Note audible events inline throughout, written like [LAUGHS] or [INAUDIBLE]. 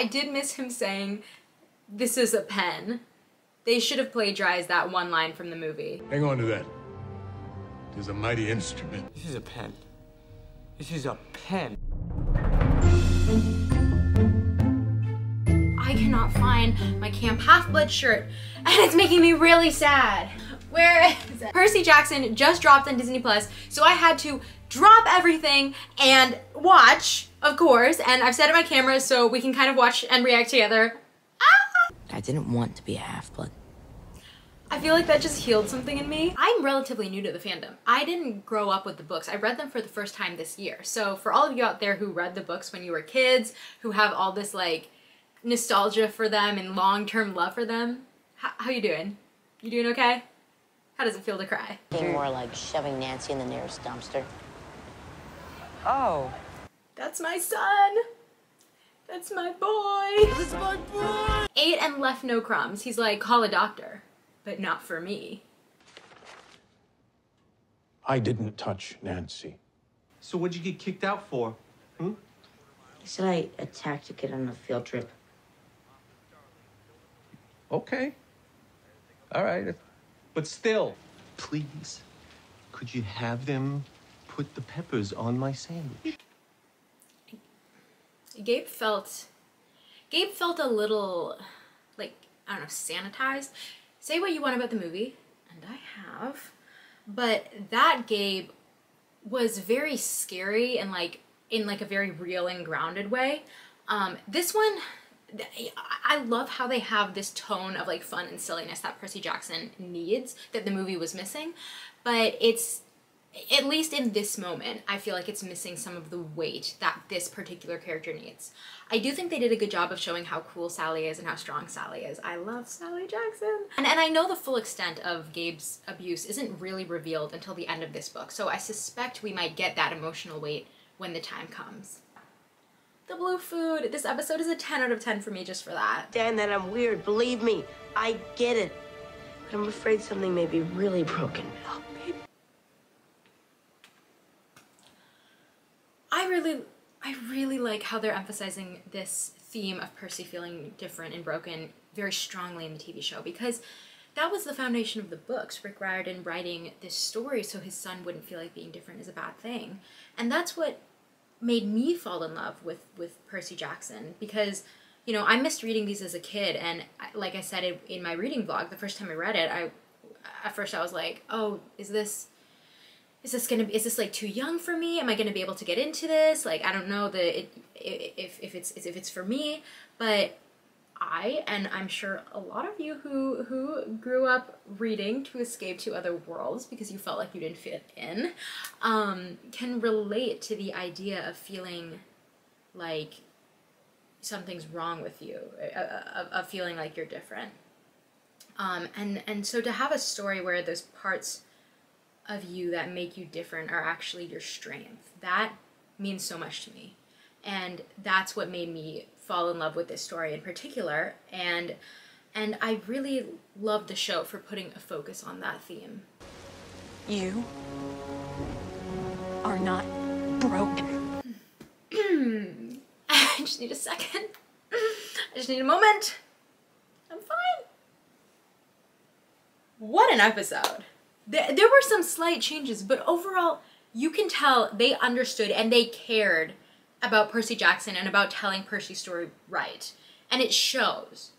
I did miss him saying, this is a pen. They should have plagiarized that one line from the movie. Hang on to that. It is a mighty instrument. This is a pen. This is a pen. I cannot find my Camp Half-Blood shirt, and it's making me really sad. Where is it? Percy Jackson just dropped on Disney Plus, so I had to drop everything and watch, of course, and I've set up my camera so we can kind of watch and react together. Ah! I didn't want to be a half-blood. I feel like that just healed something in me. I'm relatively new to the fandom. I didn't grow up with the books. I read them for the first time this year. So for all of you out there who read the books when you were kids, who have all this like nostalgia for them and long-term love for them, how, how you doing? You doing okay? How does it feel to cry? Being more like shoving Nancy in the nearest dumpster. Oh. That's my son. That's my boy. That's my boy. Ate and left no crumbs. He's like, call a doctor, but not for me. I didn't touch Nancy. So what'd you get kicked out for? Hmm? He said I attacked a kid on a field trip. Okay. All right. But still, please, could you have them put the peppers on my sandwich? Gabe felt, Gabe felt a little, like, I don't know, sanitized. Say what you want about the movie, and I have, but that Gabe was very scary and like, in like a very real and grounded way. Um, this one, I love how they have this tone of like fun and silliness that Percy Jackson needs that the movie was missing, but it's at least in this moment, I feel like it's missing some of the weight that this particular character needs. I do think they did a good job of showing how cool Sally is and how strong Sally is. I love Sally Jackson. And, and I know the full extent of Gabe's abuse isn't really revealed until the end of this book, so I suspect we might get that emotional weight when the time comes. The blue food. This episode is a 10 out of 10 for me just for that. Dan, that I'm weird. Believe me, I get it. But I'm afraid something may be really broken. I really, I really like how they're emphasizing this theme of Percy feeling different and broken very strongly in the TV show because that was the foundation of the books. Rick Riordan writing this story so his son wouldn't feel like being different is a bad thing. And that's what made me fall in love with, with Percy Jackson because, you know, I missed reading these as a kid. And like I said in, my reading vlog, the first time I read it, I, at first I was like, oh, is this, is this gonna be is this like too young for me? Am i gonna be able to get into this? Like i don't know the if, if it's if it's for me. But i and i'm sure a lot of you who who grew up reading to escape to other worlds because you felt like you didn't fit in um, can relate to the idea of feeling like something's wrong with you of, of feeling like you're different. Um, and and so to have a story where those parts of you that make you different are actually your strength. That means so much to me. And that's what made me fall in love with this story in particular. And and I really love the show for putting a focus on that theme. You are not broken. [CLEARS THROAT] I just need a second. I just need a moment. I'm fine. What an episode. There, there were some slight changes, but overall, you can tell they understood and they cared about Percy Jackson and about telling Percy's story right. And it shows.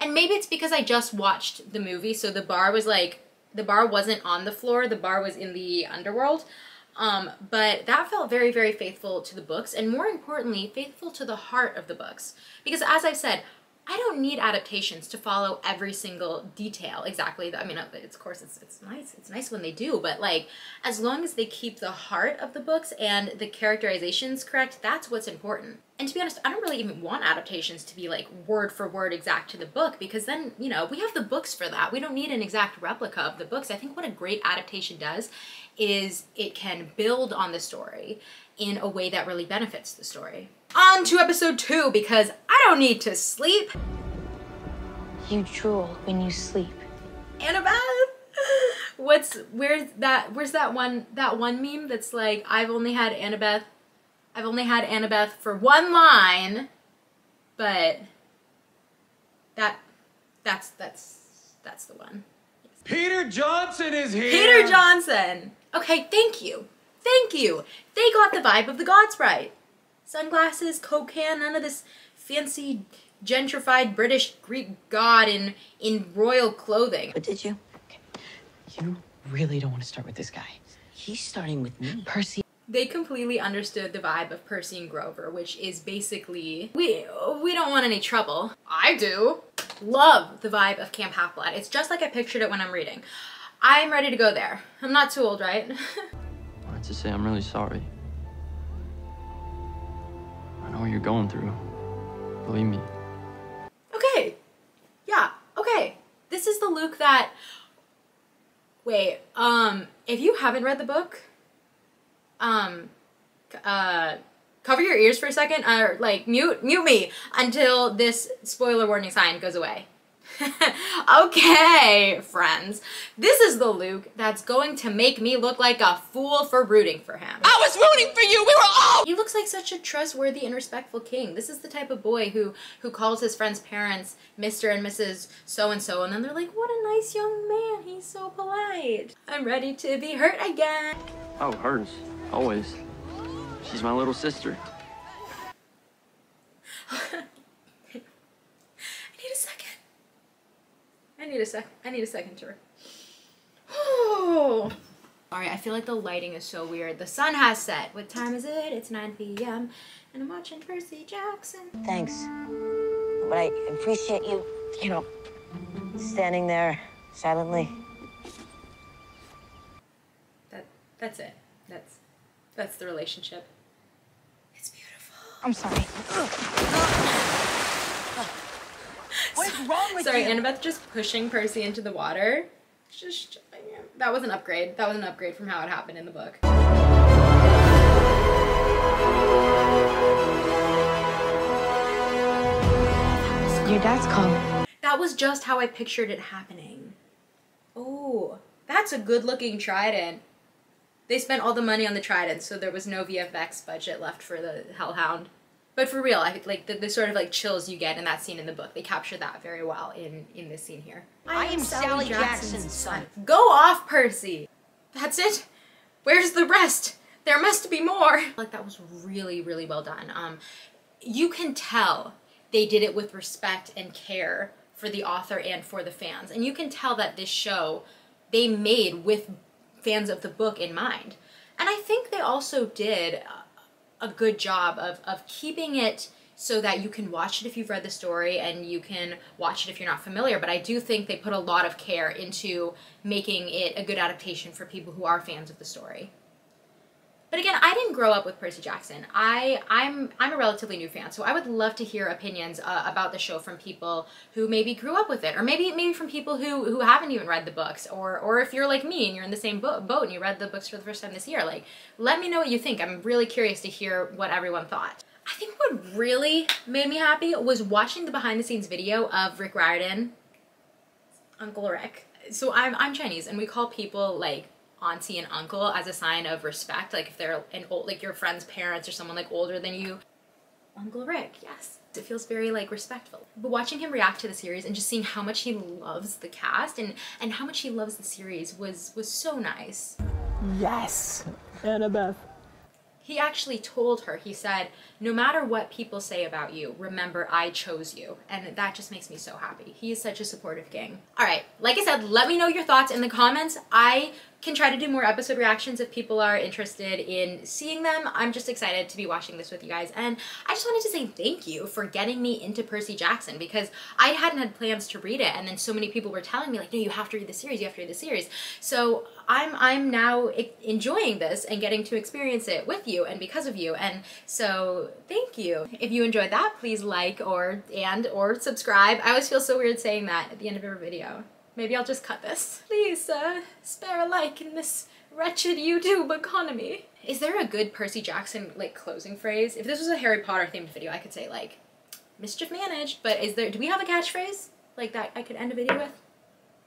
And maybe it's because I just watched the movie, so the bar was like, the bar wasn't on the floor, the bar was in the underworld. Um, but that felt very, very faithful to the books, and more importantly, faithful to the heart of the books. Because as I've said, I don't need adaptations to follow every single detail exactly. I mean, of course, it's, it's nice. It's nice when they do, but like, as long as they keep the heart of the books and the characterizations correct, that's what's important. And to be honest, I don't really even want adaptations to be like word for word exact to the book because then, you know, we have the books for that. We don't need an exact replica of the books. I think what a great adaptation does is it can build on the story in a way that really benefits the story on to episode two because I don't need to sleep. You drool when you sleep. Annabeth! [LAUGHS] What's, where's that, where's that one, that one meme that's like, I've only had Annabeth, I've only had Annabeth for one line, but that that's that's that's the one. Peter Johnson is here. Peter Johnson. Okay, thank you. Thank you. They got the vibe of the gods right. Sunglasses, coke can, none of this fancy gentrified British Greek god in in royal clothing. But did you? Okay. You really don't want to start with this guy. He's starting with me. Percy. They completely understood the vibe of Percy and Grover, which is basically we we don't want any trouble. I do. Love the vibe of Camp Half-Blood. It's just like I pictured it when I'm reading. I'm ready to go there. I'm not too old, right? [LAUGHS] I have to say, I'm really sorry. I know what you're going through. Believe me. Okay. Yeah, okay. This is the Luke that Wait, um if you haven't read the book, um uh cover your ears for a second or like mute mute me until this spoiler warning sign goes away. [LAUGHS] okay, friends. This is the Luke that's going to make me look like a fool for rooting for him. I was rooting for you. We were all. He looks like such a trustworthy and respectful king. This is the type of boy who who calls his friends' parents Mr. and Mrs. So and so, and then they're like, "What a nice young man. He's so polite. I'm ready to be hurt again." Oh, hers. Always. She's my little sister. [LAUGHS] I need a second. I need a sec. I need a second to. Oh. Sorry, I feel like the lighting is so weird. The sun has set. What time is it? It's 9 p.m. and I'm watching Percy Jackson. Thanks. But I appreciate you, you know, standing there silently. That that's it. That's that's the relationship. It's beautiful. I'm sorry. [GASPS] What is wrong with Sorry, you? Annabeth just pushing Percy into the water. Just that was an upgrade. That was an upgrade from how it happened in the book. Your dad's calling. That was just how I pictured it happening. Oh, that's a good looking trident. They spent all the money on the trident, so there was no VFX budget left for the Hellhound. But for real, I like the, the sort of like chills you get in that scene in the book. They capture that very well in in this scene here. I am Sally Jackson's son. Go off, Percy. That's it. Where's the rest? There must be more. Like that was really really well done. Um, you can tell they did it with respect and care for the author and for the fans, and you can tell that this show they made with fans of the book in mind. And I think they also did a good job of, of keeping it so that you can watch it if you've read the story and you can watch it if you're not familiar. But I do think they put a lot of care into making it a good adaptation for people who are fans of the story. But again, I didn't grow up with Percy Jackson. I I'm I'm a relatively new fan, so I would love to hear opinions uh, about the show from people who maybe grew up with it, or maybe maybe from people who who haven't even read the books, or or if you're like me and you're in the same boat, boat and you read the books for the first time this year. Like, let me know what you think. I'm really curious to hear what everyone thought. I think what really made me happy was watching the behind the scenes video of Rick Riordan, Uncle Rick. So I'm I'm Chinese, and we call people like auntie and uncle as a sign of respect. Like if they're an old, like your friend's parents or someone like older than you. Uncle Rick, yes. It feels very like respectful. But watching him react to the series and just seeing how much he loves the cast and and how much he loves the series was was so nice. Yes, Annabeth. He actually told her, he said, no matter what people say about you, remember I chose you. And that just makes me so happy. He is such a supportive king. All right, like I said, let me know your thoughts in the comments. I can try to do more episode reactions if people are interested in seeing them. I'm just excited to be watching this with you guys. And I just wanted to say thank you for getting me into Percy Jackson because I hadn't had plans to read it. And then so many people were telling me like, no, you have to read the series, you have to read the series. So I'm, I'm now enjoying this and getting to experience it with you and because of you. And so thank you. If you enjoyed that, please like or, and, or subscribe. I always feel so weird saying that at the end of every video. Maybe I'll just cut this. Please, uh, spare a like in this wretched YouTube economy. Is there a good Percy Jackson, like, closing phrase? If this was a Harry Potter themed video, I could say, like, mischief managed, but is there, do we have a catchphrase? Like that I could end a video with?